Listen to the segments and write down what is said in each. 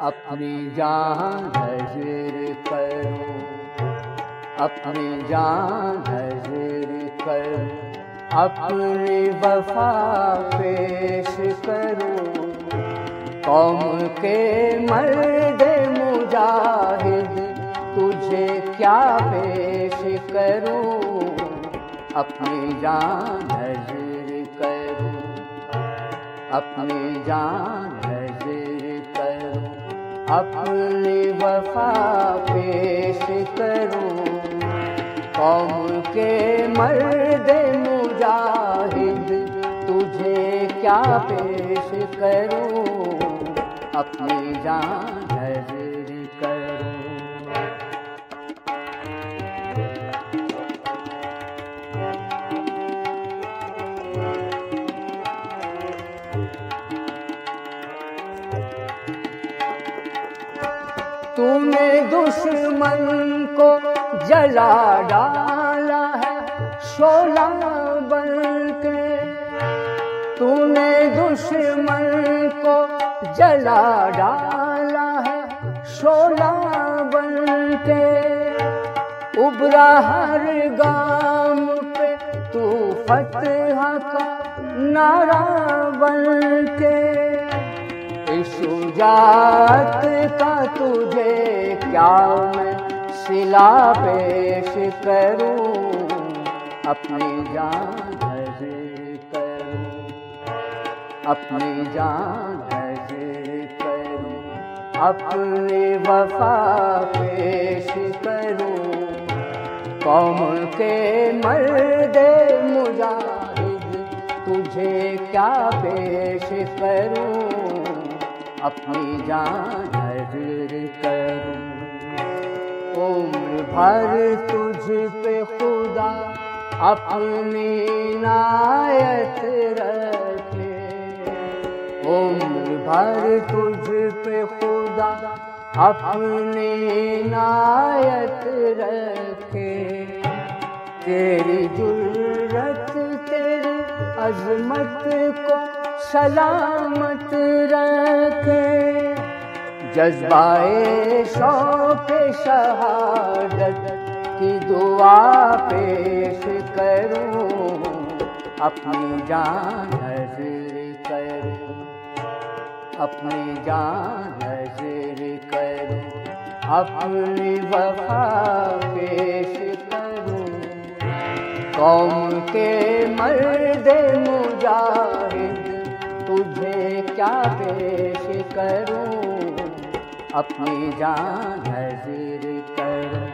अपनी जान हजर करो। अपनी जान हजर करो। अपनी वफा पेश करो। कौम के मर्द मुजाहिद, तुझे क्या पेश करो? अपनी जान हजर करो। अपनी जान अपनी वफा पेश करूँ। कौम के मर्द मुजाहिद, तुझे क्या पेश करूँ? अपनी जान हजर तूने दुश्मन को जला डाला है शोला बन के। तूने दुश्मन को जला डाला है शोला बन के। उबरा हर गाम पे तू फतह का नारा बन के। का तुझे क्या मैं सिला पेश करूँ? अपनी जान हजर करूँ? अपनी जान हजर करूँ? अपनी वफा पेश करूँ? कौम के मर्द मुजाहिद, तुझे क्या पेश करूँ? अपनी जान हजर करूँ। उम्र भर तुझ पे खुदा अपनी नायत रखे। उम्र भर तुझ पे खुदा अपनी नायत रखे। तेरी जुर्रत, तेरी अजमत को सलामत रखे जज्बाए शौक शहादत की दुआ पेश करूँ, अपनी जान हजर करूँ, अपनी जान हजर करूँ, अपनी वफा पेश करूँ। कौम के मर्द मुजाहिद तुझे क्या पेश करूँ अपनी जान हजर करूँ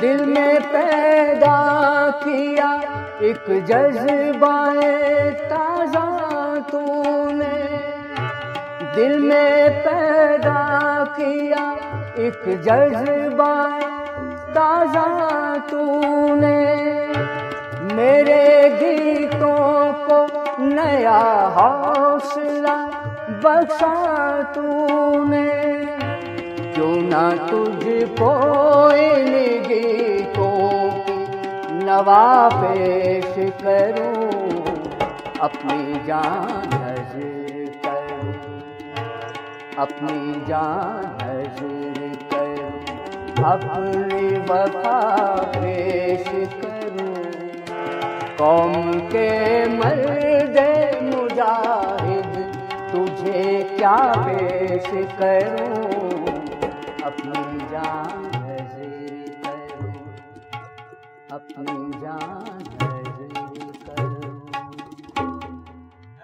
दिल में पैदा किया एक जज्बाए ताज़ा तूने दिल में पैदा किया एक जज्बाए ताज़ा तूने। मेरे गीतों को नया हौसला बख्शा तूने। क्यों ना तुझ तुझको इन गीतों की नवा पेश करूँ? अपनी जान करूँ अपनी जान हजर करूँ, अपनी वफा पेश करूँ। कौम के मर्द मुजाहिद, तुझे क्या पेश करूँ? अपनी जान हजर करूँ, अपनी जान हजर करूँ।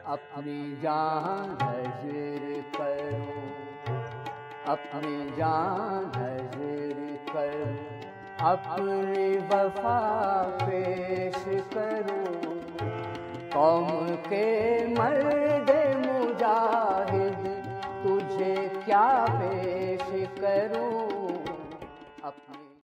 अपनी जान हजर करूँ। अपनी जान हजर कर अपनी वफा पेश करो। कौम के मर्द मुजाहिद तुझे क्या